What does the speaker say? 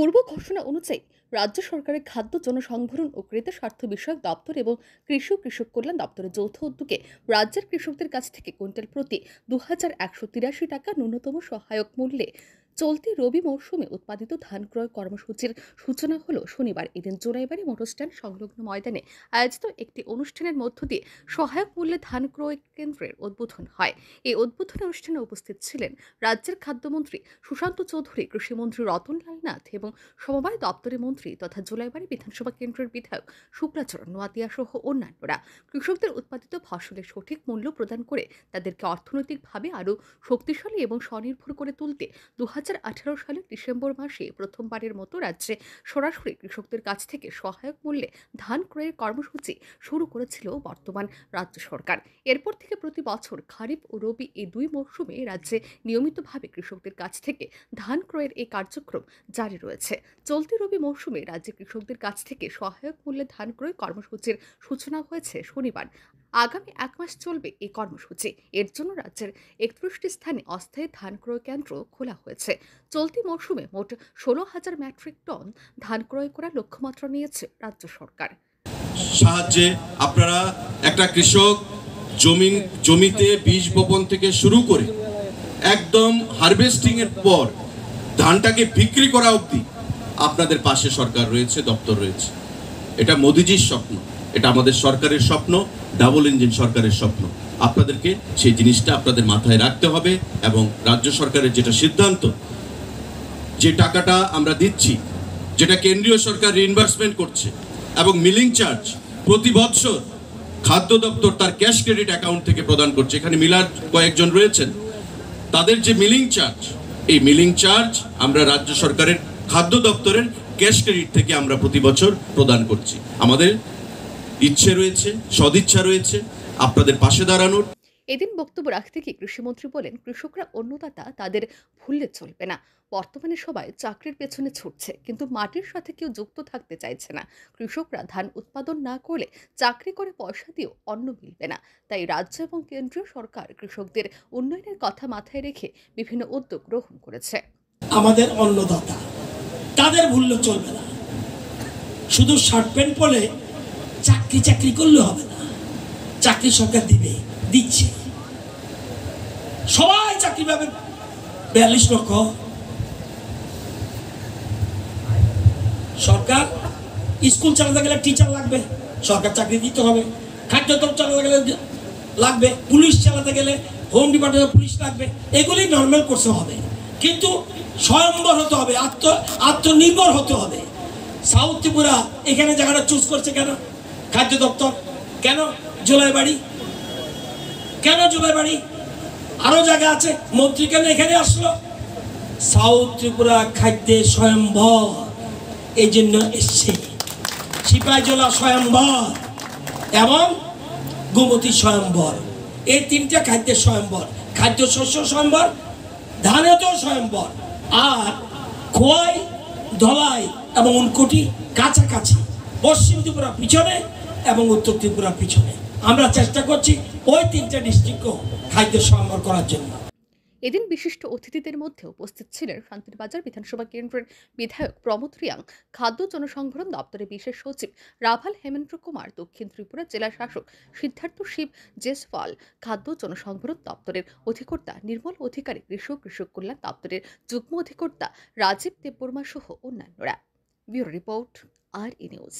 পূর্ব ঘোষণা অনুযায়ী রাজ্য সরকারের খাদ্য জনসংভরণ ও ক্রেতা স্বার্থ বিষয়ক দপ্তর এবং কৃষি কৃষক কল্যাণ দপ্তরের যৌথ উদ্যোগে রাজ্যের কৃষকদের কাছ থেকে কুইন্টাল প্রতি দু টাকা ন্যূনতম সহায়ক মূল্যে চলতি রবি মৌসুমে উৎপাদিত ধান ক্রয় কর্মসূচির সূচনা হলো শনিবার। এদিন জোড়াইবাড়ি মোটর স্ট্যান্ড সংলগ্ন ময়দানে আয়োজিত একটি অনুষ্ঠানের মধ্য দিয়ে সহায়ক মূল্যে ধান ক্রয় কেন্দ্রের উদ্বোধন হয়। এই উদ্বোধনী অনুষ্ঠানে উপস্থিত ছিলেন রাজ্যের খাদ্যমন্ত্রী সুশান্ত চৌধুরী, কৃষিমন্ত্রী রতনলাল নাথ এবং সমবায় দপ্তরের মন্ত্রী তথা জোলাইবাড়ি বিধানসভা কেন্দ্রের বিধায়ক শুক্লাচরণ নোয়াতিয়া সহ অন্যান্যরা। কৃষকদের উৎপাদিত ফসলের সঠিক মূল্য প্রদান করে তাদেরকে অর্থনৈতিকভাবে আরও শক্তিশালী এবং স্বনির্ভর করে তুলতে দু হাজার সালের ডিসেম্বর মাসে প্রথমবারের মতো রাজ্যে সরাসরি কৃষকদের কাছ থেকে সহায়ক মূল্যে ধান ক্রয়ের কর্মসূচি শুরু করেছিল বর্তমান রাজ্য সরকার। এরপর থেকে প্রতি বছর খারিফ ও রবি এই দুই মরশুমে রাজ্যে নিয়মিতভাবে কৃষকদের কাছ থেকে ধান ক্রয়ের এই কার্যক্রম জারি রয়েছে। চলতি রবি মৌসুমে রাজ্যে কৃষকদের কাছ থেকে সহায়ক মূল্যে ধান ক্রয় কর্মসূচির সূচনা হয়েছে শনিবার। আগামী এক মাস চলবে এই কর্মসূচি। এর জন্য রাজ্যের একত্রিশটি স্থানে অস্থায়ী ধান ক্রয় কেন্দ্র খোলা হয়েছে। চলতি মৌসুমে মোট ষোলো হাজার মেট্রিক টন ধান ক্রয় করার লক্ষ্যমাত্রা নিয়েছে রাজ্য সরকার। সাহায্যে আপনারা একটা কৃষক জমি, জমিতে বীজ বপন থেকে শুরু করে একদম হারভেস্টিং এর পর ধানটাকে বিক্রি করা অবধি আপনাদের পাশে সরকার রয়েছে, দপ্তর রয়েছে। এটা মোদিজির স্বপ্ন। এটা আমাদের সরকারের স্বপ্ন, ডাবল ইঞ্জিন সরকারের স্বপ্ন। আপনাদেরকে সেই জিনিসটা আপনাদের মাথায় রাখতে হবে এবং রাজ্য সরকারের যেটা সিদ্ধান্ত, যে টাকাটা আমরা দিচ্ছি, যেটা কেন্দ্রীয় সরকার রিইনভার্সমেন্ট করছে এবং মিলিং চার্জ প্রতি বছর খাদ্য দপ্তর তার ক্যাশ ক্রেডিট অ্যাকাউন্ট থেকে প্রদান করছে। এখানে মিলার কয়েকজন রয়েছেন। তাদের যে মিলিং চার্জ এই মিলিং চার্জ আমরা রাজ্য সরকারের খাদ্য দপ্তরের ক্যাশ ক্রেডিট থেকে আমরা প্রতি বছর প্রদান করছি। আমাদের ইচ্ছে রয়েছে সদিচ্ছা রয়েছে আপনাদের পাশে দাঁড়ানোর। এদিন বক্তব্য রাখতে গিয়ে কৃষিমন্ত্রী বলেন কৃষকরা অন্নদাতা তাদের ভুললে চলবে না। বর্তমানে সবাই চাকরির পেছনে ছুটছে কিন্তু মাটির সাথে কেউ যুক্ত থাকতে চাইছে না। কৃষকরা ধান উৎপাদন না করলে চাকরি করে পয়সা দিয়েও অন্ন মিলবে না। তাই রাজ্য এবং কেন্দ্রীয় সরকার কৃষকদের উন্নয়নের কথা মাথায় রেখে বিভিন্ন উদ্যোগ গ্রহণ করেছে। আমাদের অন্নদাতা তাদের ভুললে চলবে না। শুধু শার্ট প্যান্ট পরে চাকরি চাকরি করলে হবে না। চাকরি সরকার দিবে, দিচ্ছে। সবাই চাকরি পাবে। বিয়াল্লিশ লক্ষ। সরকার, স্কুল চালাতে গেলে টিচার লাগবে। সরকার চাকরি দিতে হবে। খাদ্য দপ্তর চালাতে গেলে লাগবে। পুলিশ চালাতে গেলে হোম ডিপার্টমেন্টের পুলিশ লাগবে। এগুলি নর্মাল করতে হবে। কিন্তু স্বয়ম্বর হতে হবে, আত্ম, আত্মনির্ভর হতে হবে। সাউথ ত্রিপুরা, এখানে জায়গাটা চুজ করছে কেন? খাদ্য দপ্তর? কেন জোলাই বাড়ি কেন জোলাই বাড়ি আরও জায়গা আছে, মন্ত্রী কেন এখানে আসলো? সাউথ ত্রিপুরা খাদ্যে স্বয়ম্বর এই জন্য এসছে সিপাহীজলা স্বয়ম্বর এবং গোমতী স্বয়ম্বর এই তিনটা খাদ্যের স্বয়ম্বর খাদ্য শস্য স্বয়ম্বর ধানেতেও স্বয়ম্বর আর খোয়াই, ধলাই এবং উনকোটি কাছাকাছি। পশ্চিম ত্রিপুরা পিছনে এবং উত্তর ত্রিপুরা পিছনে। আমরা চেষ্টা করছি ওই তিনটা ডিস্ট্রিক্টও খাদ্য স্বয়ম্বর করার জন্য। এদিন বিশিষ্ট অতিথিদের মধ্যে উপস্থিত ছিলেন শান্তিরবাজার বিধানসভা কেন্দ্রের বিধায়ক প্রমোদ রিয়াং, খাদ্য জনসংভরণ দপ্তরের বিশেষ সচিব রাভাল হেমেন্দ্র কুমার, দক্ষিণ ত্রিপুরা জেলা শাসক সিদ্ধার্থ শিব, জেসওয়াল, খাদ্য জনসংভরণ দপ্তরের অধিকর্তা নির্মল অধিকারী, কৃষক কৃষক কল্যাণ দপ্তরের যুগ্ম অধিকর্তা রাজীব দেববর্মা সহ অন্যান্যরা। Bureau report, R E news.